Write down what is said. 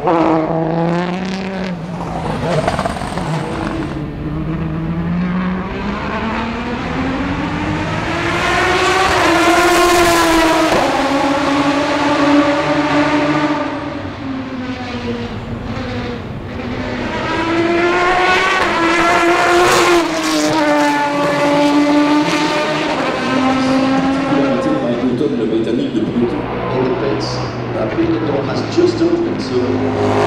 Oh. So.